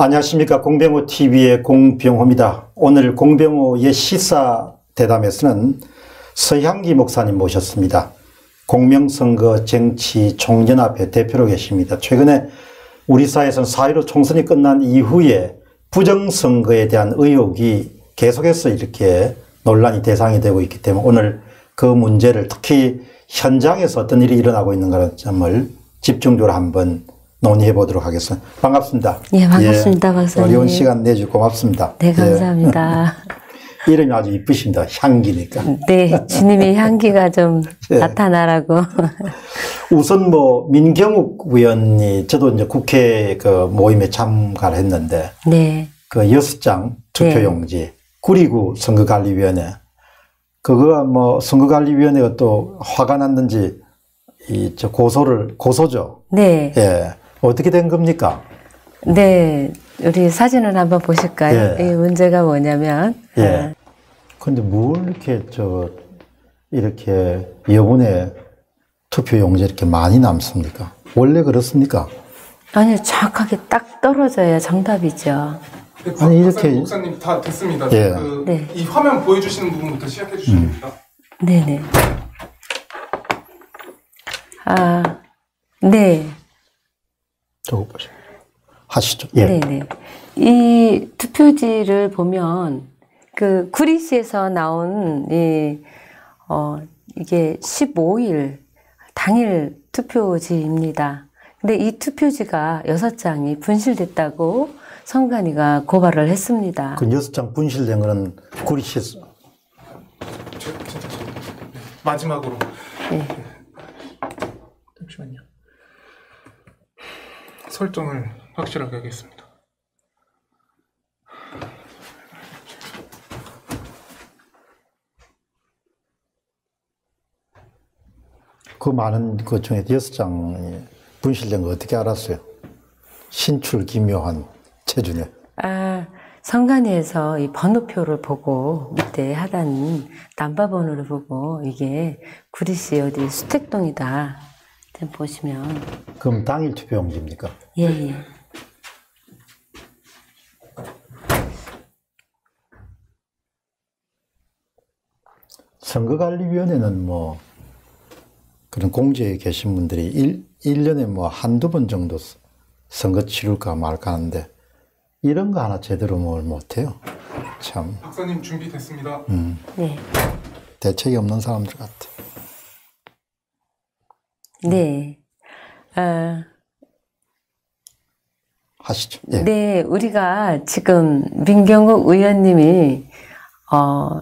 안녕하십니까 공병호 TV의 공병호입니다. 오늘 공병호의 시사 대담에서는 서향기 목사님 모셨습니다. 공명선거 정치 총연합회 대표로 계십니다. 최근에 우리 사회에서는 4.15 총선이 끝난 이후에 부정선거에 대한 의혹이 계속해서 이렇게 논란이 대상이 되고 있기 때문에 오늘 그 문제를 특히 현장에서 어떤 일이 일어나고 있는가를 점을 집중적으로 한번 논의해 보도록 하겠습니다. 반갑습니다. 예, 반갑습니다, 박사님. 어려운 시간 내주 고맙습니다. 네, 감사합니다. 예. 이름이 아주 이쁘십니다. 향기니까. 네, 주님의 향기가 좀 예. 나타나라고. 우선 뭐 민경욱 의원이 저도 이제 국회 그 모임에 참가를 했는데 네, 그 여섯 장 투표용지 구리구 선거관리위원회 그거가 뭐 선거관리위원회가 또 화가 났는지 이 저 고소를 고소죠. 네, 예. 어떻게 된 겁니까? 네. 우리 사진을 한번 보실까요? 예. 이 문제가 뭐냐면, 예. 아, 근데 뭘 이렇게 저 이렇게 여분의 투표 용지 이렇게 많이 남습니까? 원래 그렇습니까? 아니, 정확하게 딱 떨어져야 정답이죠. 네, 아니, 박사님, 이렇게- 목사님 다 됐습니다. 예. 그, 네. 이 화면 보여주시는 부분부터 시작해 주시면 됩니다. 네네. 아, 네. 저거 보시죠. 하시죠. 예. 네네. 이 투표지를 보면 그 구리시에서 나온 이, 어, 이게 15일 당일 투표지입니다. 근데 이 투표지가 여섯 장이 분실됐다고 성관이가 고발을 했습니다. 그 여섯 장 분실된 거는 구리시 저, 진짜 저- 네. 마지막으로 네. 잠시만요. 설정을 확실하게 하겠습니다. 그 많은 그 중에 여섯 장이 분실된 거 어떻게 알았어요? 신출 기묘한 체준에. 아, 성관위에서 이 번호표를 보고 밑에 하단 남바 번호를 보고 이게 구리시 어디 수택동이다. 좀 보시면 그럼 당일 투표용지입니까? 예, 예. 선거관리위원회는 뭐 그런 공직에 계신 분들이 일, 일년에 뭐 한두 번 정도 선거 치를까 말까 하는데 이런 거 하나 제대로 뭘 못해요. 참 박사님 준비됐습니다. 네. 대책이 없는 사람들 같아. 네. 아, 하시죠. 예. 네, 우리가 지금 민경욱 의원님이 어,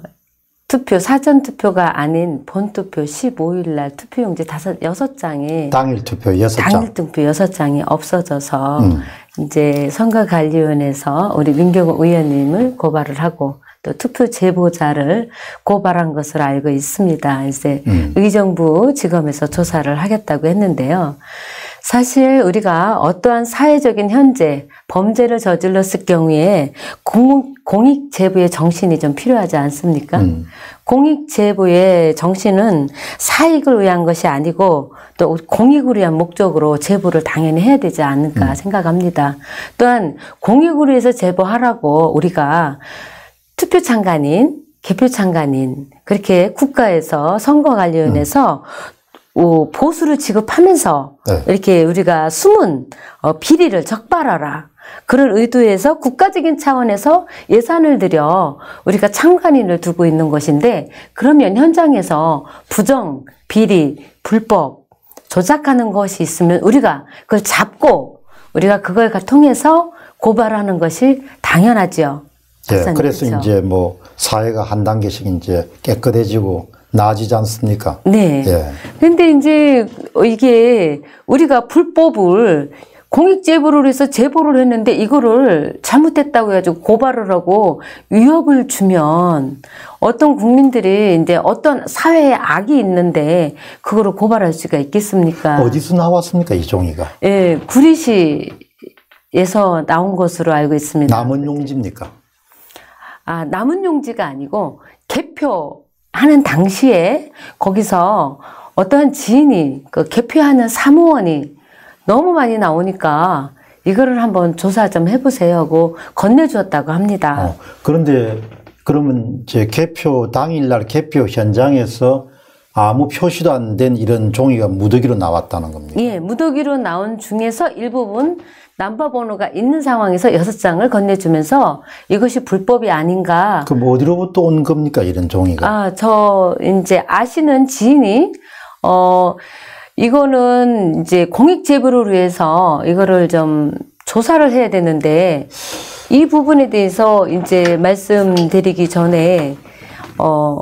투표 사전 투표가 아닌 본 투표 15일 날 투표용지 다섯 여섯 장에 당일 투표 여섯 당일 장. 투표 여섯 장이 없어져서 음. 이제 선거관리위원회에서 우리 민경욱 의원님을 고발을 하고 또 투표 제보자를 고발한 것으로 알고 있습니다. 이제 음. 의정부 지검에서 조사를 하겠다고 했는데요. 사실 우리가 어떠한 사회적인 현재 범죄를 저질렀을 경우에 공, 공익 제보의 정신이 좀 필요하지 않습니까? 음. 공익 제보의 정신은 사익을 위한 것이 아니고 또 공익을 위한 목적으로 제보를 당연히 해야 되지 않을까 생각합니다. 또한 공익을 위해서 제보하라고 우리가 투표 참관인, 개표 참관인 그렇게 국가에서 선거관리위원회에서 오, 보수를 지급하면서 네. 이렇게 우리가 숨은 어, 비리를 적발하라. 그런 의도에서 국가적인 차원에서 예산을 들여 우리가 참관인을 두고 있는 것인데 그러면 현장에서 부정, 비리, 불법 조작하는 것이 있으면 우리가 그걸 잡고 우리가 그걸 통해서 고발하는 것이 당연하지요. 예. 박사님, 그래서 그렇죠? 이제 뭐 사회가 한 단계씩 이제 깨끗해지고 나아지지 않습니까? 네. 예. 근데 이제 이게 우리가 불법을 공익 제보를 해서 제보를 했는데 이거를 잘못했다고 해가지고 고발을 하고 위협을 주면 어떤 국민들이 이제 어떤 사회에 악이 있는데 그거를 고발할 수가 있겠습니까? 어디서 나왔습니까 이 종이가? 예, 구리시에서 나온 것으로 알고 있습니다. 남은 용지입니까? 아, 남은 용지가 아니고 개표하는 당시에 거기서 어떠한 지인이 그 개표하는 사무원이 너무 많이 나오니까 이거를 한번 조사 좀 해보세요 하고 건네주었다고 합니다. 어, 그런데 그러면 제 개표 당일날 개표 현장에서 아무 표시도 안 된 이런 종이가 무더기로 나왔다는 겁니다. 예, 무더기로 나온 중에서 일부분 남바 번호가 있는 상황에서 여섯 장을 건네주면서 이것이 불법이 아닌가. 그럼 어디로부터 온 겁니까 이런 종이가? 아, 저 이제 아시는 지인이 어 이거는 이제 공익 제보를 위해서 이거를 좀 조사를 해야 되는데 이 부분에 대해서 이제 말씀드리기 전에 어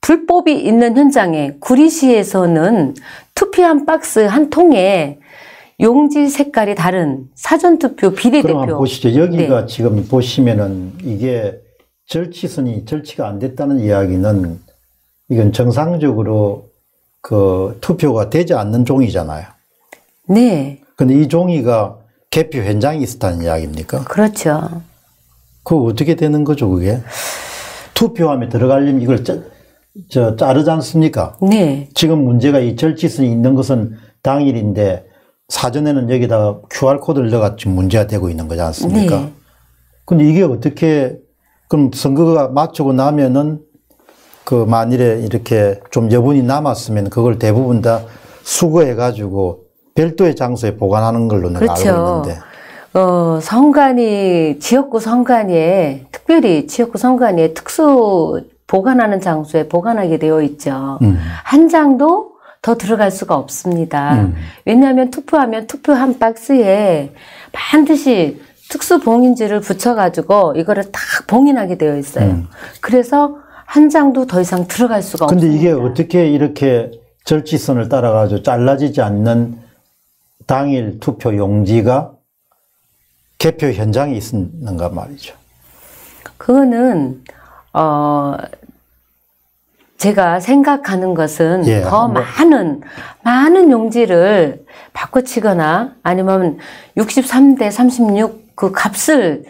불법이 있는 현장에 구리시에서는 투표한 박스 한 통에 용지 색깔이 다른 사전투표 그럼 비례대표 한번 보시죠. 여기가 네. 지금 보시면은 이게 절치선이 절치가 안 됐다는 이야기는 이건 정상적으로 그 투표가 되지 않는 종이잖아요. 네, 근데 이 종이가 개표 현장에 있었다는 이야기입니까? 그렇죠. 그거 어떻게 되는 거죠, 그게? 투표함에 들어가려면 이걸 짜, 저, 자르지 않습니까? 네, 지금 문제가 이 절치선이 있는 것은 당일인데 사전에는 여기다가 QR코드를 넣어가 지금 문제가 되고 있는 거지 않습니까? 네. 근데 이게 어떻게, 그럼 선거가 마치고 나면은 그 만일에 이렇게 좀 여분이 남았으면 그걸 대부분 다 수거해가지고 별도의 장소에 보관하는 걸로 내가 그렇죠. 알고 있는데. 어, 선관위, 지역구 선관위에, 특별히 지역구 선관위에 특수 보관하는 장소에 보관하게 되어 있죠. 음. 한 장도 더 들어갈 수가 없습니다. 음. 왜냐하면 투표하면 투표 한 박스에 반드시 특수 봉인지를 붙여가지고 이거를 딱 봉인하게 되어 있어요. 음. 그래서 한 장도 더 이상 들어갈 수가 근데 없습니다. 이게 어떻게 이렇게 절치선을 따라가지고 잘라지지 않는 당일 투표 용지가 개표 현장에 있는가 말이죠. 그거는 어 제가 생각하는 것은 예, 더 뭐- 많은 많은 용지를 바꿔치거나 아니면 63대 36 그 값을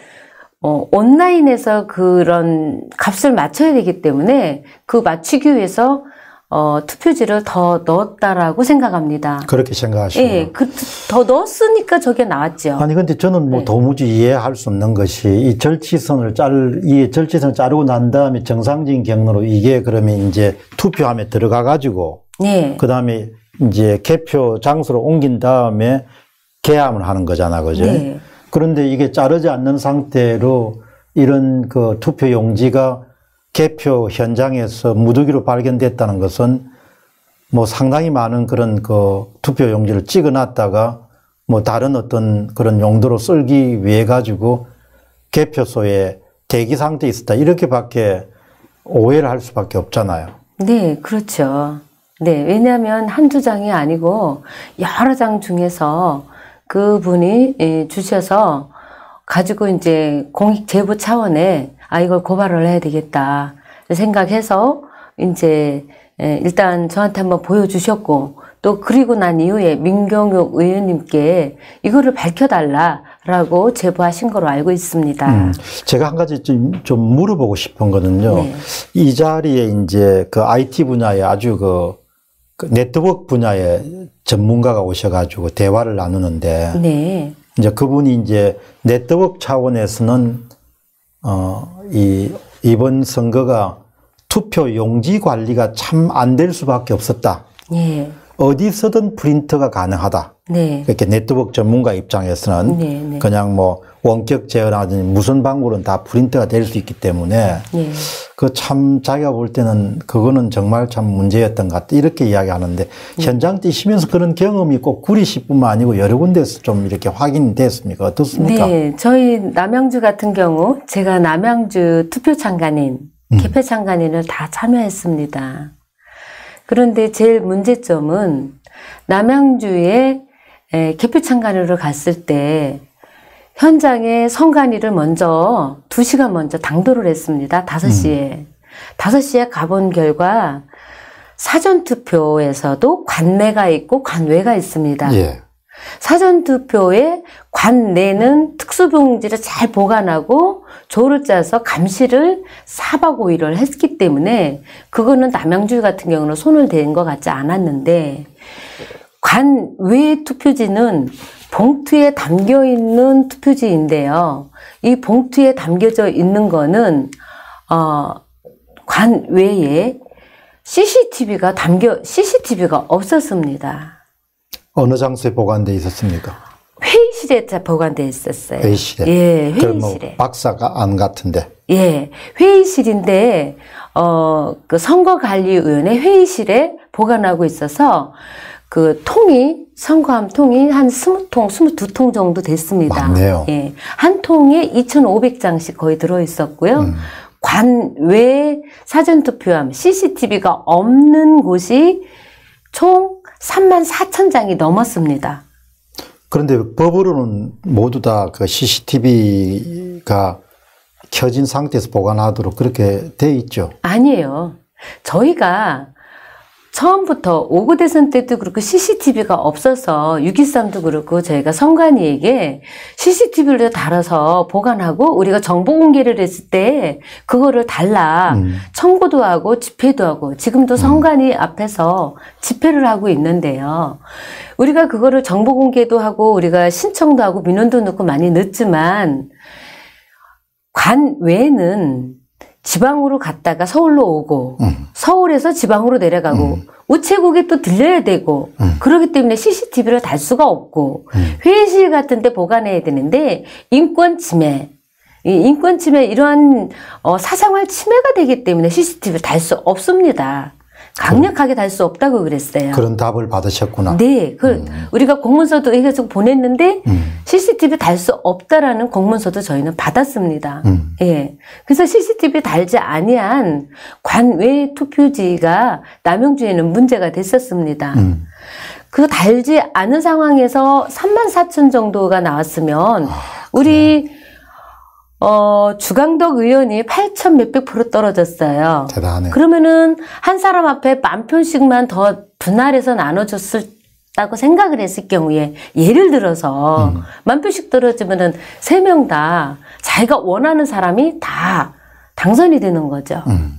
어, 온라인에서 그런 값을 맞춰야 되기 때문에 그 맞추기 위해서 어, 투표지를 더 넣었다라고 생각합니다. 그렇게 생각하시고. 예, 그, 더 넣었으니까 저게 나왔죠. 아니 근데 저는 뭐 네. 도무지 이해할 수 없는 것이 이 절치선을 짤, 이 절치선을 자르고 난 다음에 정상적인 경로로 이게 그러면 이제 투표함에 들어가 가지고 네. 그 다음에 이제 개표 장소로 옮긴 다음에 개함을 하는 거잖아, 그죠? 네. 그런데 이게 자르지 않는 상태로 이런 그 투표 용지가 개표 현장에서 무더기로 발견됐다는 것은 뭐 상당히 많은 그런 그 투표 용지를 찍어 놨다가 뭐 다른 어떤 그런 용도로 쓸기 위해 가지고 개표소에 대기 상태에 있었다. 이렇게밖에 오해를 할 수밖에 없잖아요. 네, 그렇죠. 네, 왜냐하면 한두 장이 아니고 여러 장 중에서 그분이 예, 주셔서 가지고 이제 공익 제보 차원에 아 이걸 고발을 해야 되겠다 생각해서 이제 예, 일단 저한테 한번 보여주셨고 또 그리고 난 이후에 민경욱 의원님께 이거를 밝혀달라라고 제보하신 거로 알고 있습니다. 음, 제가 한 가지 좀, 좀 물어보고 싶은 거는요. 네. 이 자리에 이제 그 IT 분야에 아주 그, 그 네트워크 분야의 전문가가 오셔가지고 대화를 나누는데 네, 이제 그분이 이제 네트워크 차원에서는 어, 이 이번 선거가 투표 용지 관리가 참 안 될 수밖에 없었다. 예, 어디서든 프린터가 가능하다. 네, 이렇게 네트워크 전문가 입장에서는 네, 네. 그냥 뭐 원격 제어라든지 무슨 방법으로는 다 프린터가 될 수 있기 때문에 예. 그참 자기가 볼 때는 그거는 정말 참 문제였던 것 같다 이렇게 이야기하는데 현장 뛰시면서 그런 경험이 꼭 구리시뿐만 아니고 여러 군데서 좀 이렇게 확인됐습니까 어떻습니까? 네, 저희 남양주 같은 경우 제가 남양주 투표 참관인, 음. 개표 참관인을 다 참여했습니다. 그런데 제일 문제점은 남양주에 에, 개표 참관으로 갔을 때 현장에 선관위를 먼저 두시간 먼저 당도를 했습니다. 다섯 시에 다섯 시에 가본 결과 사전투표에서도 관내가 있고 관외가 있습니다. 예. 사전투표에 관 내는 특수봉지를 잘 보관하고 조를 짜서 감시를 4박 5일을 했기 때문에 그거는 남양주 같은 경우는 손을 댄 것 같지 않았는데 관 외 투표지는 봉투에 담겨 있는 투표지인데요. 이 봉투에 담겨져 있는 거는 어, 관 외에 CCTV가 담겨 CCTV가 없었습니다. 어느 장소에 보관돼 있었습니까? 회의실에 다 보관돼 있었어요. 회의실에. 예, 뭐 회의실에. 박사가 안 같은데. 예, 회의실인데 어, 그 선거관리위원회 회의실에 보관하고 있어서 그 통이 선거함 통이 한 20통, 22통 정도 됐습니다. 많네요. 예. 한 통에 2,500장씩 거의 들어 있었고요. 음. 관외 사전 투표함 CCTV가 없는 곳이 총 3만 4천 장이 넘었습니다. 그런데 법으로는 모두 다 그 CCTV가 켜진 상태에서 보관하도록 그렇게 돼 있죠. 아니에요. 저희가 처음부터 오구 대선 때도 그렇고 CCTV가 없어서 6.13도 그렇고 저희가 선관위에게 CCTV를 달아서 보관하고 우리가 정보 공개를 했을 때 그거를 달라 음. 청구도 하고 집회도 하고 지금도 선관위 앞에서 집회를 하고 있는데요. 우리가 그거를 정보 공개도 하고 우리가 신청도 하고 민원도 넣고 많이 늦지만 관 외에는 지방으로 갔다가 서울로 오고 음. 서울에서 지방으로 내려가고 우체국에 또 들려야 되고 음. 그렇기 때문에 CCTV를 달 수가 없고 음. 회의실 같은 데 보관해야 되는데 인권 침해 이 인권 침해 이러한 어, 사생활 침해가 되기 때문에 CCTV를 달 수 없습니다. 강력하게 달 수 없다고 그랬어요. 그런 답을 받으셨구나. 네, 그 우리가 공문서도 해가지고 보냈는데 음. CCTV 달 수 없다라는 공문서도 저희는 받았습니다. 음. 예. 그래서 CCTV 달지 아니한 관외 투표지가 남영주에는 문제가 됐었습니다. 음. 그 달지 않은 상황에서 3만 4천 정도가 나왔으면 우리 어, 주강덕 의원이 8천 몇백 프로 떨어졌어요. 대단해. 그러면은 한 사람 앞에 만 표씩만 더 분할해서 나눠줬다고 생각을 했을 경우에 예를 들어서 음. 만 표씩 떨어지면은 세 명 다 자기가 원하는 사람이 다 당선이 되는 거죠. 음.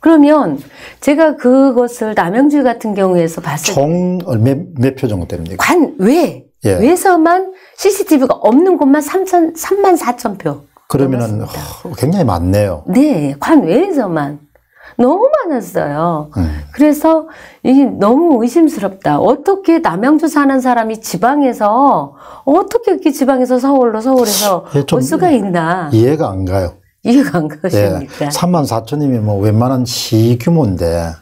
그러면 제가 그것을 남영주 같은 경우에서 봤을 때 총몇 표 정도 됩니까? 관외 예. 외에서만 CCTV가 없는 곳만 3천 3만 4천 표. 그러면은. 허, 굉장히 많네요. 네, 관외에서만 너무 많았어요. 음. 그래서 이게 너무 의심스럽다. 어떻게 남양주 사는 사람이 지방에서 어떻게 이렇게 지방에서 서울로 서울에서 예, 좀올 수가 있나 이해가 안 가요. 이해가 안 예. 가십니까? 3만 4천이면 뭐 웬만한 시 규모인데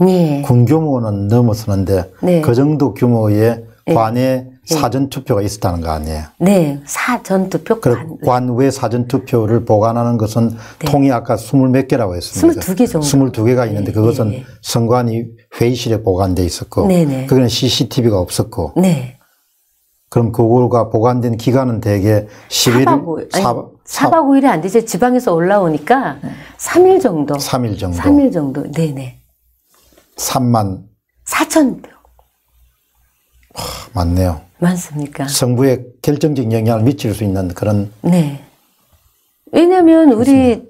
네, 군 규모는 넘어서는데 네. 그 정도 규모의 네. 관외 사전 투표가 있었다는 거 아니에요. 네, 사전 투표 그관 관외 사전 투표를 보관하는 것은 통이 아까 스물 몇 개라고 했습니다. 22개 정도. 22개가 있는데 네, 그것은 네. 선관위 회의실에 보관돼 있었고 네, 네. 거기는 CCTV가 없었고 네, 그럼 그거가 보관된 기간은 대개 11일 4박 5일, 아니, 4, 4박 5일이 안 되죠. 지방에서 올라오니까 3일 정도. 3일 정도 3일 정도. 네 네. 3만 4천 표. 맞네요. 많습니까? 정부에 결정적 영향을 미칠 수 있는 그런 네. 왜냐면 우리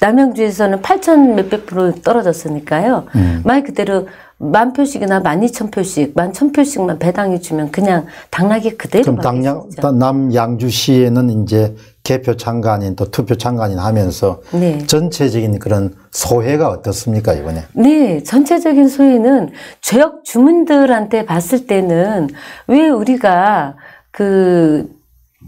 남양주에서는 8천 몇백 프로 떨어졌으니까요. 음. 말 그대로 만 표씩이나 만 이천 표씩, 만 천 표씩만 배당해 주면 그냥 당락이 그대로 그럼 당양. 남양주시에는 이제 개표 참관인 또 투표 참관인 하면서 네. 전체적인 그런 소회가 어떻습니까 이번에? 네, 전체적인 소위는 지역 주민들한테 봤을 때는 왜 우리가 그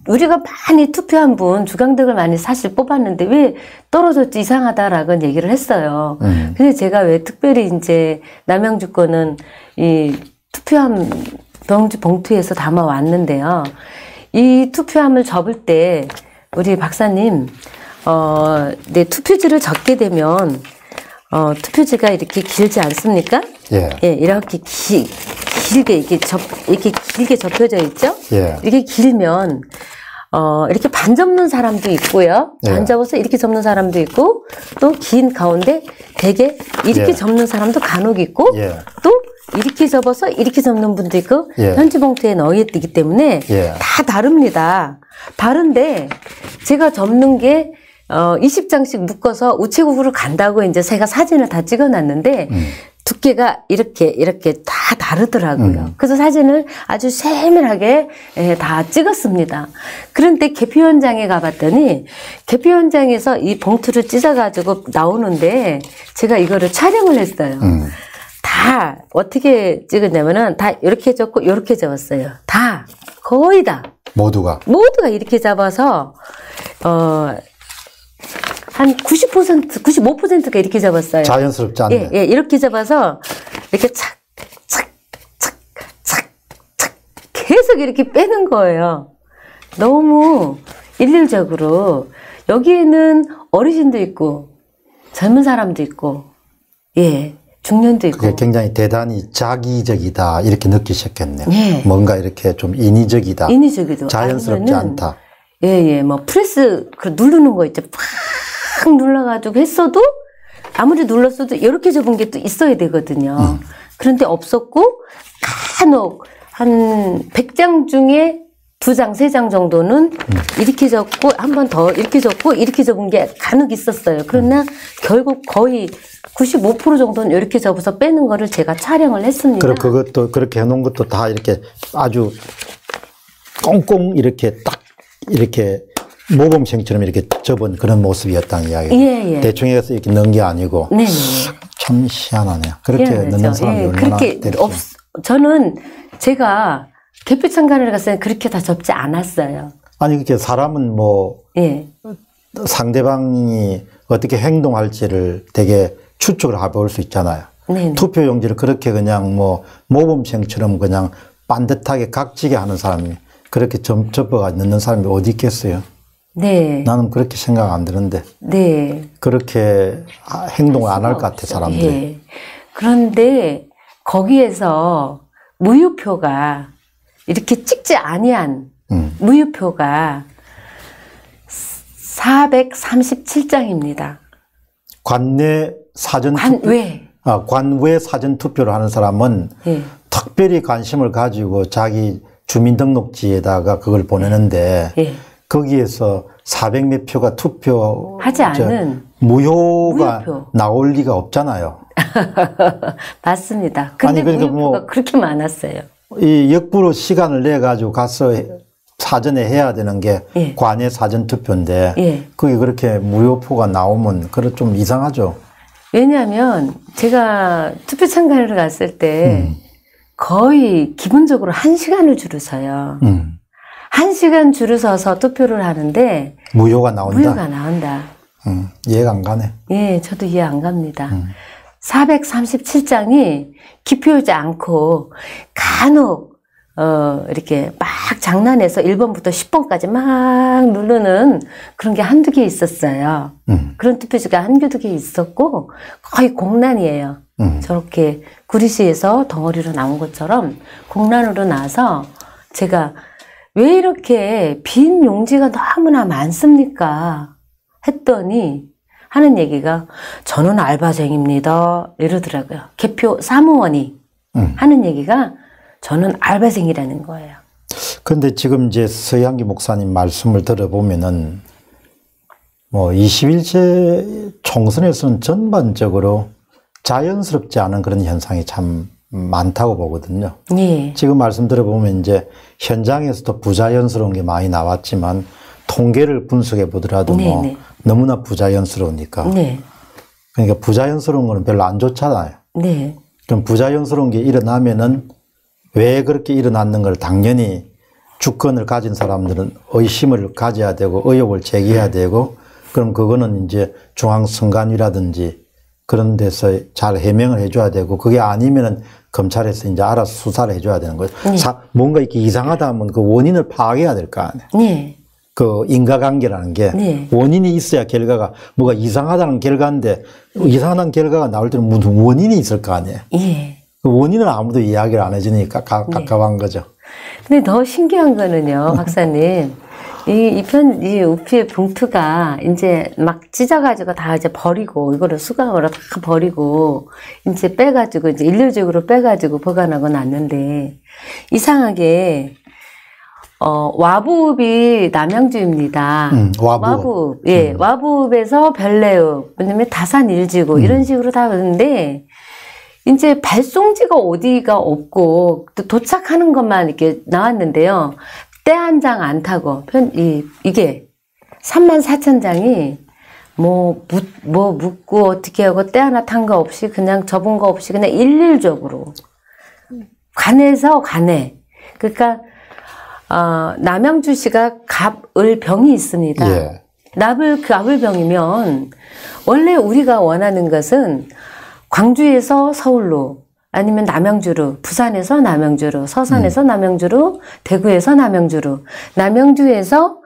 우리가 많이 투표한 분 주강덕을 많이 사실 뽑았는데 왜 떨어졌지 이상하다라고 얘기를 했어요. 음. 그래서 제가 왜 특별히 이제 남양주 거는 이 투표함 병지 봉투에서 담아 왔는데요. 이 투표함을 접을 때 우리 박사님 어, 내 투표지를 적게 되면 어, 투표지가 이렇게 길지 않습니까? 예. 예, 이렇게 기, 길게 이렇게 접 이렇게 길게 접혀져 있죠? 예. 이렇게 길면 어, 이렇게 반 접는 사람도 있고요. 반 예. 접어서 이렇게 접는 사람도 있고 또 긴 가운데 되게 이렇게 예. 접는 사람도 간혹 있고 예. 또 이렇게 접어서 이렇게 접는 분도 있고 예. 편지 봉투에 넣어야 되기 때문에 예. 다 다릅니다. 다른데 제가 접는 게 어, 20장씩 묶어서 우체국으로 간다고 이제 제가 사진을 다 찍어 놨는데 음. 두께가 이렇게 이렇게 다 다르더라고요. 음. 그래서 사진을 아주 세밀하게 예, 다 찍었습니다. 그런데 개표 현장에 가봤더니 개표 현장에서 이 봉투를 찢어가지고 나오는데 제가 이거를 촬영을 했어요. 음. 다 어떻게 찍었냐면은 다 이렇게 접고 이렇게 접었어요. 다 거의 다 모두가. 모두가 이렇게 잡아서 어. 한 90%, 95%가 이렇게 잡았어요. 자연스럽지 않네. 예, 예, 이렇게 잡아서 이렇게 착, 착, 착, 착, 착 계속 이렇게 빼는 거예요. 너무 일률적으로 여기에는 어르신도 있고 젊은 사람도 있고 예, 중년도 있고 그게 굉장히 대단히 자기적이다 이렇게 느끼셨겠네요. 예. 뭔가 이렇게 좀 인위적이다. 인위적이도 자연스럽지 않다. 예, 예, 뭐 프레스 그 누르는 거 있죠. 팍 눌러가지고 했어도 아무리 눌렀어도 이렇게 접은 게 또 있어야 되거든요. 음. 그런데 없었고 간혹 한 100장 중에 두 장, 세 장 정도는 음. 이렇게 접고 한 번 더 이렇게 접고 이렇게 접은 게 간혹 있었어요. 그러나 음. 결국 거의 95% 정도는 이렇게 접어서 빼는 거를 제가 촬영을 했습니다. 그리고 그것도 그렇게 해놓은 것도 다 이렇게 아주 꽁꽁 이렇게 딱 이렇게 모범생처럼 이렇게 접은 그런 모습이었다는 이야기. 예, 예. 대충 해서 이렇게 넣은 게 아니고 네. 참 희한하네요. 그렇게 희한하죠. 넣는 사람이 예, 얼마나 그렇게 될지. 없, 저는 제가 개표 참관을 갔을 때 그렇게 다 접지 않았어요. 아니 그렇게 사람은 뭐 예. 상대방이 어떻게 행동할지를 되게 추측을 해볼 수 있잖아요. 네. 투표 용지를 그렇게 그냥 뭐 모범생처럼 그냥 반듯하게 각지게 하는 사람이 그렇게 점, 접어가 넣는 사람이 어디 있겠어요? 네. 나는 그렇게 생각 안 드는데 네. 그렇게 아, 행동을 안 할 것 같아. 사람들이. 예. 그런데 거기에서 무효표가 이렇게 찍지 아니한 음. 무효표가 437장입니다. 관내 사전 투표, 관외. 아, 관외 사전 투표를 하는 사람은 예. 특별히 관심을 가지고 자기 주민등록지에다가 그걸 보내는데 예. 거기에서 400몇 표가 투표 하지 저 않은 무효가 무효표. 나올 리가 없잖아요. 맞습니다. 근데 아니, 그러니까 뭐- 그렇게 많았어요. 이 역부로 시간을 내 가지고 가서 사전에 해야 되는 게 예. 관내 사전 투표인데 예. 그게 그렇게 무효표가 나오면 그래 좀 이상하죠. 왜냐하면 제가 투표 참관을 갔을 때 음. 거의 기본적으로 한 시간을 줄을 서요. 음. 한 시간 줄을 서서 투표를 하는데 무효가 나온다. 무효가 나온다. 음, 이해가 안 가네. 예, 저도 이해 안 갑니다. 음. 437장이 기표하지 않고 간혹 어, 이렇게 막 장난해서 1번부터 10번까지 막 누르는 그런 게 한두 개 있었어요. 음, 그런 투표지가 한두 개 있었고 거의 공란이에요. 음. 저렇게 구리시에서 덩어리로 나온 것처럼 공란으로 나서 제가 왜 이렇게 빈 용지가 너무나 많습니까? 했더니 하는 얘기가 저는 알바생입니다. 이러더라고요. 개표 사무원이 음. 하는 얘기가 저는 알바생이라는 거예요. 근데 지금 이제 서양기 목사님 말씀을 들어보면은 뭐 21세 총선에서는 전반적으로 자연스럽지 않은 그런 현상이 참 많다고 보거든요. 예. 지금 말씀 들어보면 이제 현장에서도 부자연스러운 게 많이 나왔지만 통계를 분석해 보더라도 뭐 네네. 너무나 부자연스러우니까 네. 그러니까 부자연스러운 거는 별로 안 좋잖아요. 네. 그럼 부자연스러운 게 일어나면은 왜 그렇게 일어났는 걸 당연히 주권을 가진 사람들은 의심을 가져야 되고 의혹을 제기해야 되고 그럼 그거는 이제 중앙선관위라든지 그런 데서 잘 해명을 해줘야 되고 그게 아니면은 검찰에서 이제 알아서 수사를 해줘야 되는 거예요. 사- 뭔가 이렇게 이상하다 하면 그 원인을 파악해야 될 거 아니에요. 네. 그 인과관계라는 게 네. 원인이 있어야 결과가 뭐가 이상하다는 결과인데 이상한 결과가 나올 때는 무슨 원인이 있을 거 아니에요. 예. 그 원인을 아무도 이야기를 안 해주니까 가, 네. 갑갑한 거죠. 근데 더 신기한 거는요, 박사님. 이, 이 편, 이 우피의 봉투가 이제 막 찢어가지고 다 이제 버리고, 이거를 수강으로 다 버리고, 이제 빼가지고, 이제 일률적으로 빼가지고 보관하고 놨는데, 이상하게, 어, 와부읍이 남양주입니다. 음, 와부읍. 와부읍. 예, 와부읍에서 별내읍, 왜냐면 다산 일지구, 이런 식으로 다 오는데, 이제 발송지가 어디가 없고 또 도착하는 것만 이렇게 나왔는데요. 때 한 장 안 타고 편, 이, 이게 3만 4천 장이 뭐, 묻, 뭐 묻고 어떻게 하고 때 하나 탄 거 없이 그냥 접은 거 없이 그냥 일률적으로 관에서 관에 그러니까 어, 남양주시가 갑을 병이 있습니다. 예. 납을 그 압을병이면 원래 우리가 원하는 것은 광주에서 서울로 아니면 남양주로 부산에서 남양주로 서산에서 남양주로 대구에서 남양주로 남양주에서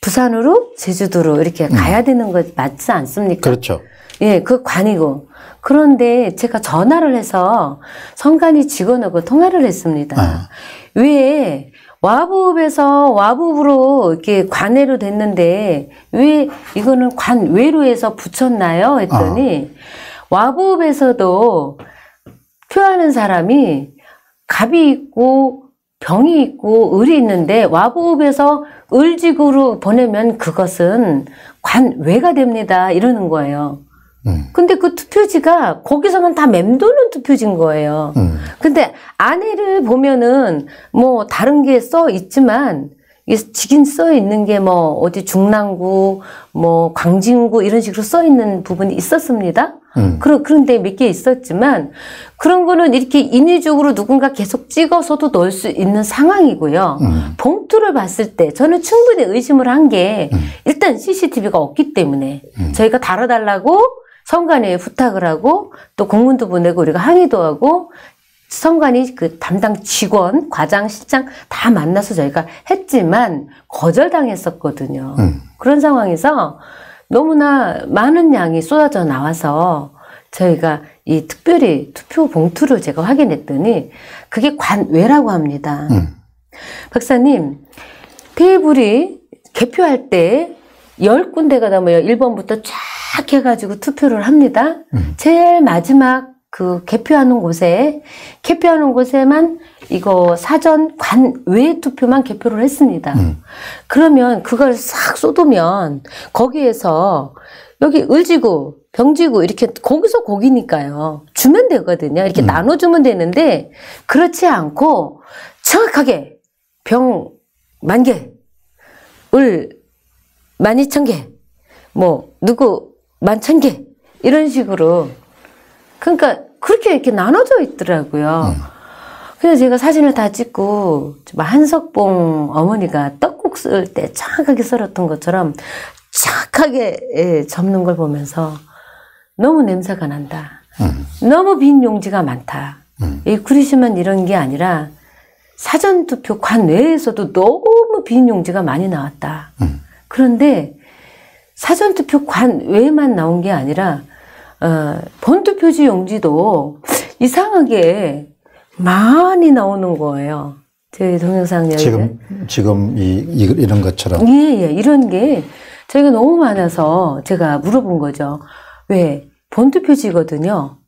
부산으로 제주도로 이렇게 가야 되는 것 맞지 않습니까? 그렇죠. 예, 그 관이고. 그런데 제가 전화를 해서 성간이 직원하고 통화를 했습니다. 아. 왜 와부읍에서 와부읍으로 이렇게 관외로 됐는데 왜 이거는 관외로 해서 붙였나요? 했더니 와부읍에서도 표하는 사람이 갑이 있고 병이 있고 을이 있는데 와부읍에서 을직으로 보내면 그것은 관외가 됩니다. 이러는 거예요. 음. 근데 그 투표지가 거기서는 다 맴도는 투표지인 거예요. 음. 근데 안에를 보면은 뭐 다른 게 써 있지만 지긴 써 있는 게 뭐 어디 중랑구 뭐 광진구 이런 식으로 써 있는 부분이 있었습니다. 음. 그런 그런데 몇 개 있었지만 그런 거는 이렇게 인위적으로 누군가 계속 찍어서도 넣을 수 있는 상황이고요. 음. 봉투를 봤을 때 저는 충분히 의심을 한 게 일단 CCTV가 없기 때문에 저희가 달아달라고 성관에 부탁을 하고 또 공문도 보내고 우리가 항의도 하고 성관이 그 담당 직원, 과장, 실장 다 만나서 저희가 했지만 거절당했었거든요. 음. 그런 상황에서 너무나 많은 양이 쏟아져 나와서 저희가 이 특별히 투표 봉투를 제가 확인했더니 그게 관외라고 합니다. 음. 박사님, 테이블이 개표할 때열 군데가 넘어요. 1번부터 쫙 해가지고 투표를 합니다. 제일 마지막 그 개표하는 곳에, 개표하는 곳에만 이거 사전 관외 투표만 개표를 했습니다. 그러면 그걸 싹 쏟으면 거기에서 여기 을지구, 병지구 이렇게 거기서 거기니까요. 주면 되거든요. 이렇게 나눠주면 되는데 그렇지 않고 정확하게 병 만 개, 을 만 이천 개, 뭐 누구 만 천 개 이런 식으로 그러니까 그렇게 이렇게 나눠져 있더라고요. 그래서 제가 사진을 다 찍고 한석봉 어머니가 떡국 쓸 때 정확하게 썰었던 것처럼 정확하게 예, 접는 걸 보면서 너무 냄새가 난다. 너무 빈 용지가 많다. 이 구리시만 이런 게 아니라 사전투표 관 외에서도 너무 빈 용지가 많이 나왔다. 그런데 사전투표 관 외에만 나온 게 아니라 어, 본투표지 용지도 이상하게 많이 나오는 거예요. 제 동영상 여기 지금 지금 이, 이 이런 것처럼 예, 예. 이런 게 저희가 너무 많아서 제가 물어본 거죠. 왜? 본투표지거든요.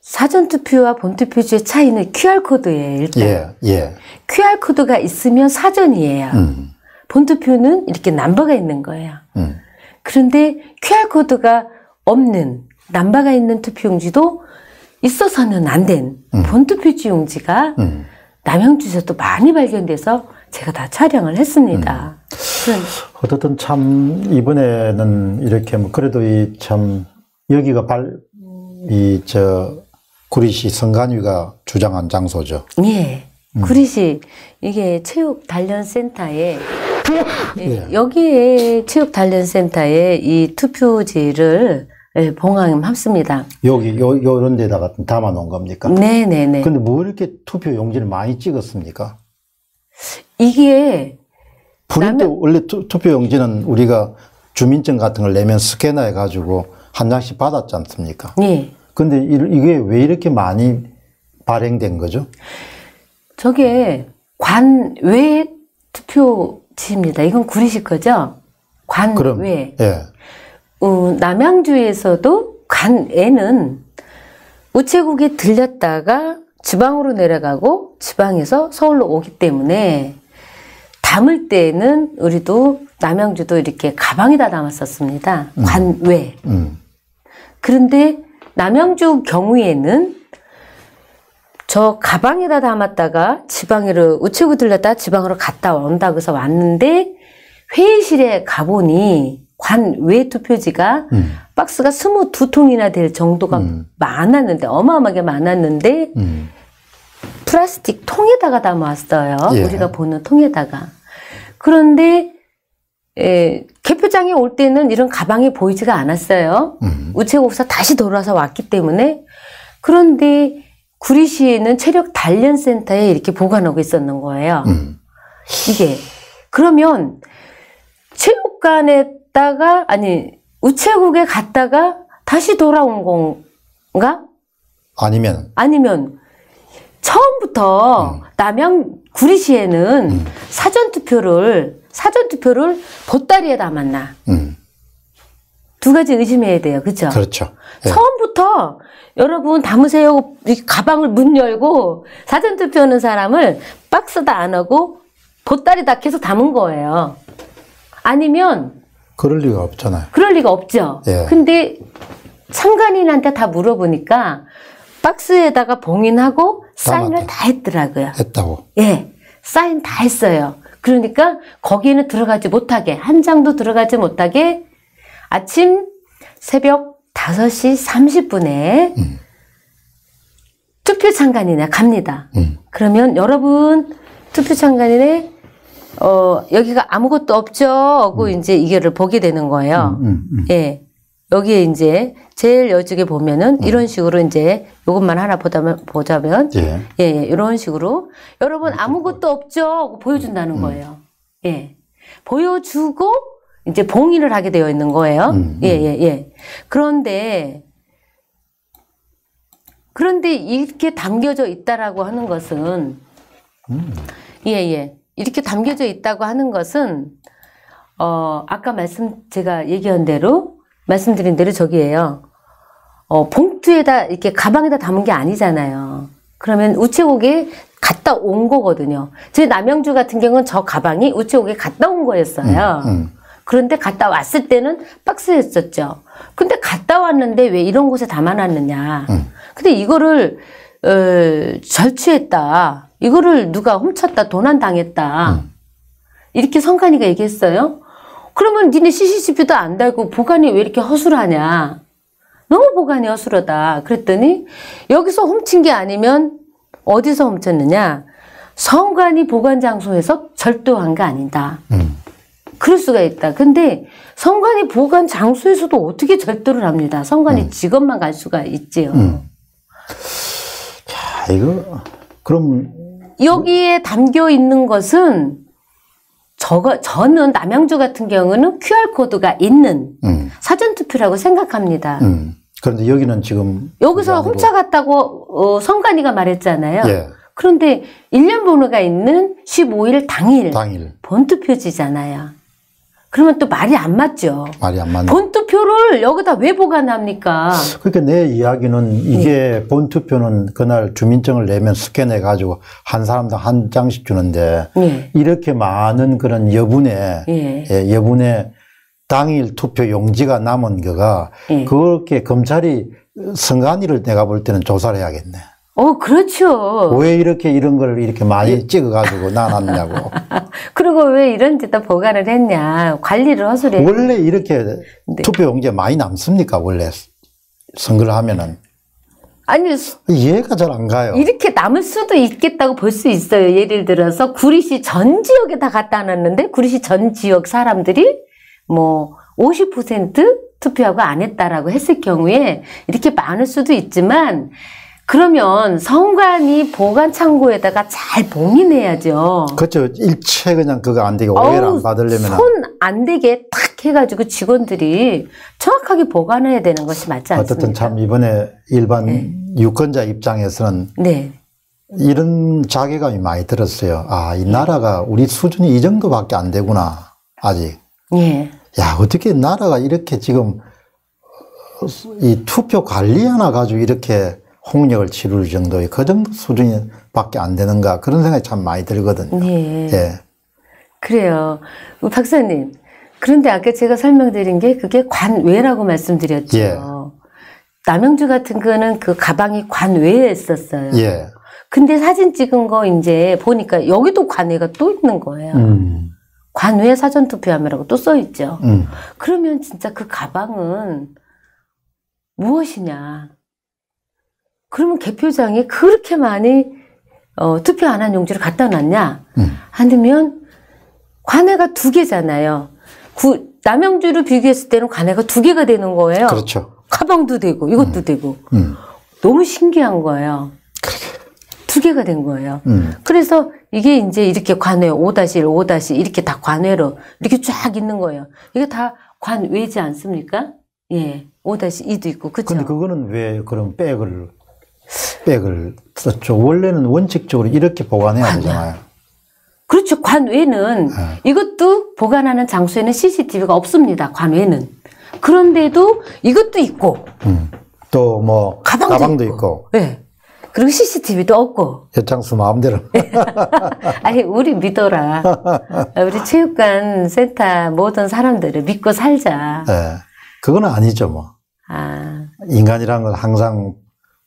사전 투표와 본투 표지의 차이는 QR코드예요, 일단. 예, 예. QR코드가 있으면 사전이에요. 음. 본투 표는 이렇게 남바가 있는 거예요. 음. 그런데 QR코드가 없는, 남바가 있는 투표용지도 있어서는 안 된 본투표지 용지가 음. 남양주에서도 많이 발견돼서 제가 다 촬영을 했습니다. 그런- 어쨌든 참 이번에는 이렇게 뭐 그래도 이 참 여기가 발 이 저 구리시 성간위가 주장한 장소죠. 예. 구리시 이게 체육 단련 센터에 예, 예. 여기에 체육 단련 센터에 이 투표지를 예, 봉함합니다. 여기 요 요런 데다가 담아 놓은 겁니까? 네, 네, 네. 근데 뭐 이렇게 투표 용지를 많이 찍었습니까? 이게 부를 때 원래 투, 투표 용지는 우리가 주민증 같은 걸 내면 스캐너해 가지고 한 장씩 받았지 않습니까? 예. 근데 이- 이게 왜 이렇게 많이 발행된 거죠? 저게 관외 투표지입니다. 이건 구리시 거죠? 관외. 예. 어, 남양주에서도 관에는 우체국에 들렸다가 지방으로 내려가고 지방에서 서울로 오기 때문에 담을 때는 우리도 남양주도 이렇게 가방에다 담았었습니다. 관외. 음. 그런데 남양주 경우에는 저 가방에다 담았다가 지방으로 우체국 들렸다 지방으로 갔다 온다 그래서 왔는데 회의실에 가보니 관외 투표지가 음. 박스가 22통이나 될 정도가 음. 많았는데 어마어마하게 많았는데 음. 플라스틱 통에다가 담았어요. 예. 우리가 보는 통에다가. 그런데 에, 개표장에 올 때는 이런 가방이 보이지가 않았어요. 음. 우체국에서 다시 돌아서 왔기 때문에 그런데 구리시에는 체력 단련 센터에 이렇게 보관하고 있었는 거예요. 음. 이게 그러면 체육관에 다가 아니 우체국에 갔다가 다시 돌아온 건가? 아니면 아니면 처음부터 남양 구리시에는 음. 사전 투표를 사전 투표를 보따리에 담았나 음. 두 가지 의심해야 돼요, 그렇죠? 그렇죠. 예. 처음부터 여러분 담으세요. 이 가방을 문 열고 사전 투표하는 사람을 박스다 안 하고 보따리다 계속 담은 거예요. 아니면 그럴 리가 없잖아요. 그럴 리가 없죠. 예. 근데 참관인한테 다 물어보니까 박스에다가 봉인하고 사인을 담았다. 다 했더라고요. 했다고. 예, 사인 다 했어요. 그러니까 거기에는 들어가지 못하게, 한 장도 들어가지 못하게 아침 새벽 5시 30분에 음. 투표 참관인에 갑니다. 음. 그러면 여러분 투표 참관인에 어, 여기가 아무것도 없죠? 하고 이제 이거를 보게 되는 거예요. 음. 음. 예. 여기에 이제 제일 여쪽에 보면은 이런 식으로 이제 요것만 하나 보자면, 보자면 예. 예, 예, 이런 식으로 여러분 아무것도 없죠 하고 보여준다는 거예요. 예, 보여주고 이제 봉인을 하게 되어 있는 거예요. 음, 예, 예, 예. 그런데 그런데 이렇게 담겨져 있다라고 하는 것은 예, 예, 이렇게 담겨져 있다고 하는 것은 어 아까 말씀 제가 얘기한 대로 말씀드린 대로 저기예요. 어, 봉투에다 이렇게 가방에다 담은 게 아니잖아요. 그러면 우체국에 갔다 온 거거든요. 제 남양주 같은 경우는 저 가방이 우체국에 갔다 온 거였어요. 음. 그런데 갔다 왔을 때는 박스였었죠. 근데 갔다 왔는데 왜 이런 곳에 담아놨느냐. 음. 근데 이거를 어, 절취했다. 이거를 누가 훔쳤다. 도난당했다. 이렇게 성관이가 얘기했어요. 그러면 니네 CCTV도 안 달고 보관이 왜 이렇게 허술하냐. 너무 보관이 허술하다. 그랬더니 여기서 훔친 게 아니면 어디서 훔쳤느냐. 성관이 보관 장소에서 절도한 게 아니다. 음. 그럴 수가 있다. 근데 성관이 보관 장소에서도 어떻게 절도를 합니다. 성관이 직업만 갈 수가 있지요. 음. 자, 이거 그럼 여기에 담겨 있는 것은 저거 저는 남양주 같은 경우는 QR 코드가 있는 음. 사전 투표라고 생각합니다. 음. 그런데 여기는 지금 여기서 훔쳐갔다고 어, 성관이가 말했잖아요. 예. 그런데 일련 번호가 있는 15일 당일 당일 본투표지잖아요. 그러면 또 말이 안 맞죠. 말이 안 맞는. 본투표를 여기다 왜 보관합니까? 그러니까 내 이야기는 이게 본투표는 그날 주민증을 내면 스캔해 가지고 한 사람당 한 장씩 주는데 예. 이렇게 많은 그런 여분의 예. 예, 여분의 당일 투표 용지가 남은 거가 예. 그렇게 검찰이 선관위를 내가 볼 때는 조사를 해야겠네. 어, 그렇죠. 왜 이렇게 이런 걸 이렇게 많이 찍어가지고 놔놨냐고. 그리고 왜 이런 데다 보관을 했냐. 관리를 허술해. 원래 이렇게 네. 투표 용지에 많이 남습니까? 원래 선거를 하면은 아니, 수- 이해가 잘 안 가요. 이렇게 남을 수도 있겠다고 볼 수 있어요. 예를 들어서 구리시 전 지역에 다 갖다 놨는데 구리시 전 지역 사람들이 뭐 50% 투표하고 안 했다라고 했을 경우에 이렇게 많을 수도 있지만 그러면 성관이 보관 창고에다가 잘 봉인해야죠. 그렇죠. 일체 그냥 그거 안 되게 오해를 안 받으려면 손 안 되게 탁 해가지고 직원들이 정확하게 보관해야 되는 것이 맞지 않습니까? 어쨌든 참 이번에 일반 유권자 입장에서는 네. 이런 자괴감이 많이 들었어요. 아, 이 나라가 우리 수준이 이 정도밖에 안 되구나. 아직. 예. 야, 어떻게 나라가 이렇게 지금 이 투표 관리 하나 가지고 이렇게 홍역을 치룰 정도의 그 정도 수준밖에 안 되는가 그런 생각이 참 많이 들거든요. 네. 예. 그래요. 우 박사님. 그런데 아까 제가 설명드린 게 그게 관외라고 말씀드렸죠. 예. 남영주 같은 거는 그 가방이 관외에 있었어요. 예. 근데 사진 찍은 거 이제 보니까 여기도 관외가 또 있는 거예요. 음. 관외 사전 투표함이라고 또 써 있죠. 음. 그러면 진짜 그 가방은 무엇이냐? 그러면 개표장에 그렇게 많이 어, 투표 안 한 용지를 갖다 놨냐? 음. 아니면 관외가 두 개잖아요. 구, 남영주를 비교했을 때는 관외가 두 개가 되는 거예요. 그렇죠. 가방도 되고 이것도 되고 음. 너무 신기한 거예요. 두 개가 된 거예요. 음. 그래서 이게 이제 이렇게 관외 5-1, 5- 이렇게 다 관외로 이렇게 쫙 있는 거예요. 이게 다 관외지 않습니까? 예. 5-2도 있고, 그쵸? 근데 그거는 왜 그런 백을 백을 썼죠? 원래는 원칙적으로 이렇게 보관해야 아니야. 되잖아요. 그렇죠. 관외는 네. 이것도 보관하는 장소에는 CCTV가 없습니다. 관외는. 그런데도 이것도 있고, 음. 또뭐 가방도, 가방도 있고. 있고 예. 그리고 CCTV도 없고. 여창수 마음대로 아니, 우리 믿어라. 우리 체육관 센터 모든 사람들을 믿고 살자. 예. 그거는 아니죠 뭐 아, 인간이란 건 항상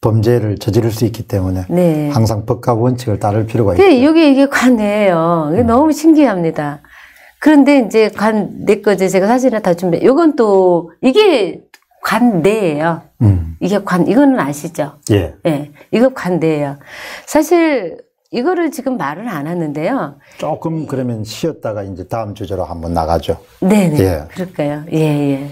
범죄를 저지를 수 있기 때문에 네. 항상 법과 원칙을 따를 필요가. 근데 이게 이게 관내예요. 이게 너무 신기합니다. 그런데 이제 관내 거지 제가 사진을 다 준비. 이건 또 이게 관내예요. 음. 이게 관 이거는 아시죠? 예. 예, 이거 관내예요. 사실 이거를 지금 말을 안 하는데요. 조금 그러면 쉬었다가 이제 다음 주제로 한번 나가죠. 네네. 예. 그럴까요? 예, 예.